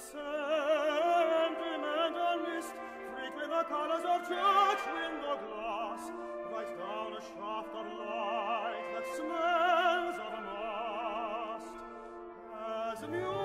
sentiment and mist, freaked with the colors of church window glass, right down a shaft of light that smells of a mast. As music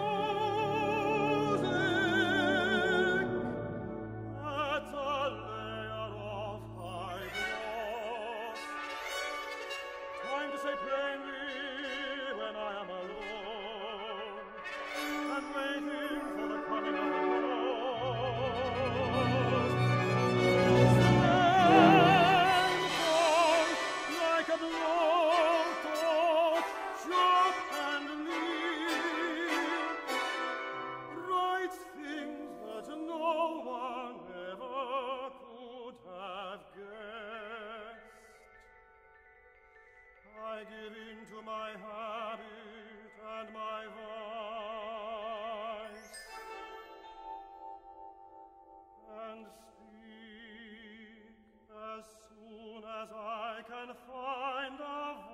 Give in to my habit and my vice, and speak as soon as I can find a voice.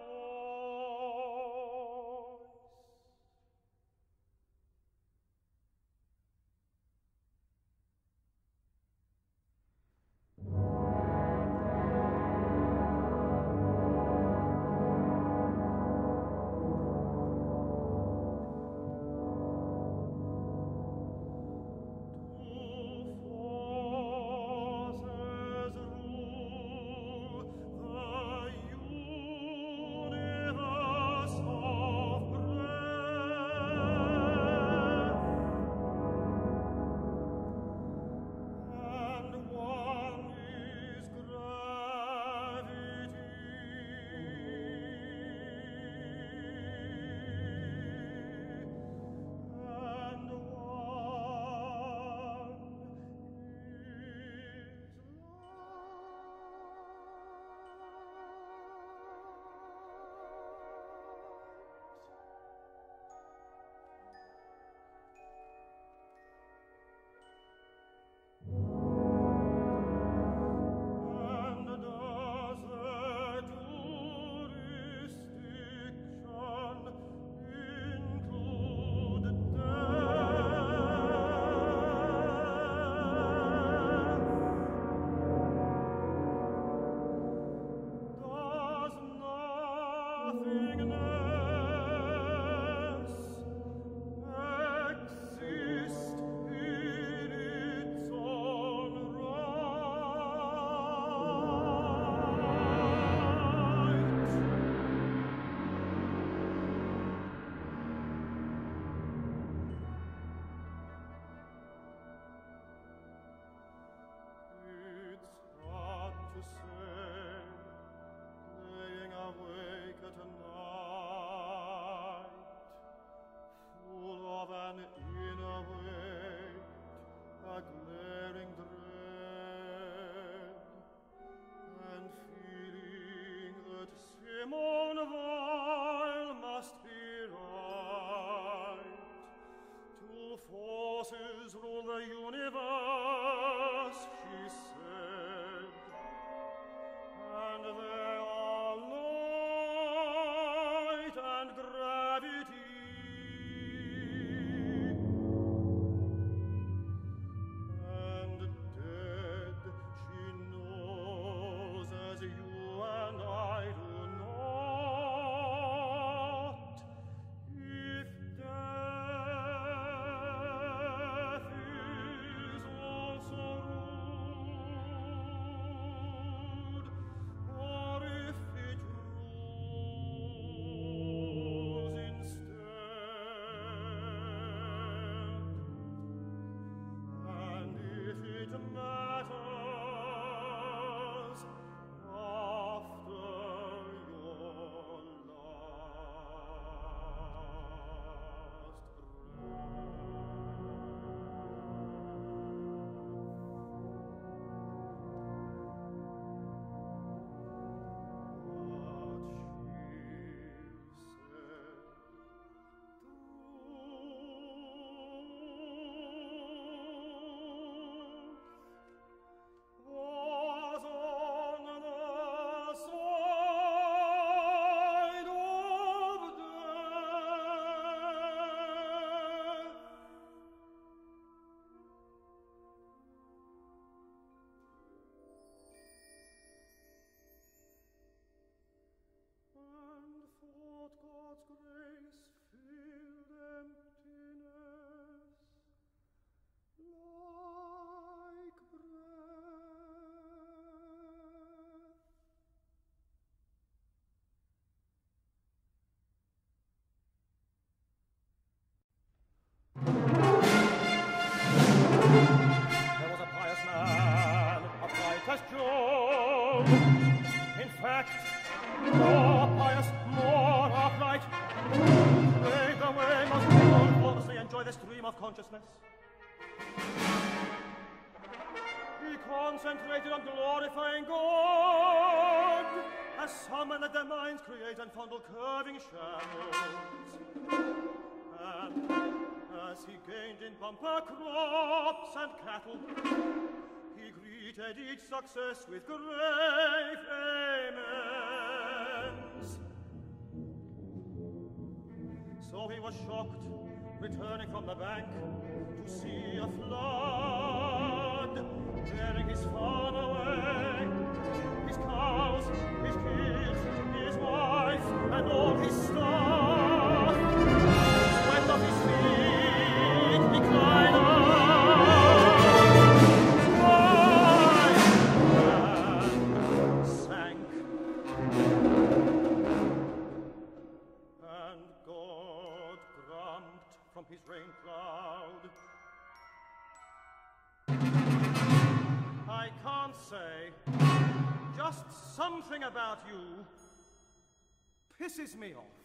Must be right. Two forces rule the universe. Concentrated on glorifying God, as summon let their minds create and fondle curving shadows. And as he gained in bumper crops and cattle, he greeted each success with grave amens. So he was shocked, returning from the bank, to see a flood, from his rain cloud. I can't say. Just something about you pisses me off.